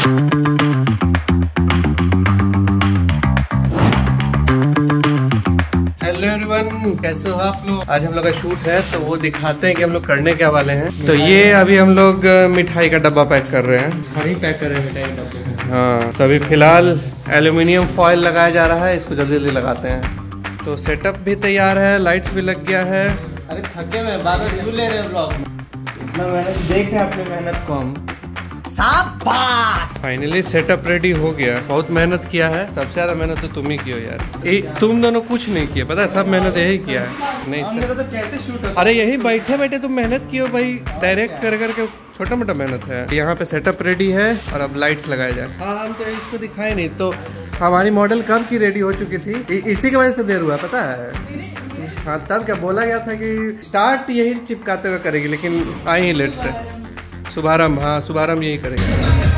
Hello everyone कैसे हो आप लोग? आज हम लोग का शूट है तो वो दिखाते हैं कि हम लोग करने क्या वाले हैं। तो ये अभी हम लोग मिठाई का डब्बा पैक कर रहे हैं। ही पैक कर रहे हैं मिठाई डब्बे। हाँ तो अभी फ़िलहाल एल्यूमिनियम फॉयल लगाया जा रहा है इसको जल्दी जल्दी लगाते हैं। तो सेटअप भी तैयार है लाइट्स भी लग गया है। अरे थके हैं, बारह ले रहे हैं ब्लॉग इतना मेहनत देख रहे हैं अपने मेहनत को हम। फाइनली सेटअप रेडी हो गया। बहुत मेहनत किया है। सबसे ज़्यादा मेहनत तो तुम ही की हो यार। ए, तुम दोनों कुछ नहीं किए। पता है सब मेहनत यही किया है। नहीं सर तो कैसे शूट अरे यही बैठे बैठे तुम मेहनत किए हो भाई। डायरेक्ट कर करके छोटा मोटा मेहनत है। यहाँ पे सेटअप रेडी है और अब लाइट्स लगाए जाए। हाँ हम तो इसको दिखाए नहीं। तो हमारी मॉडल कब की रेडी हो चुकी थी? इ, इसी की वजह से देर हुआ पता है? हाँ तब क्या बोला गया था कि स्टार्ट यही चिपकाते हुए करेगी लेकिन आई ही लेट से शुभारंभ हाँ शुभारंभ यही करेंगे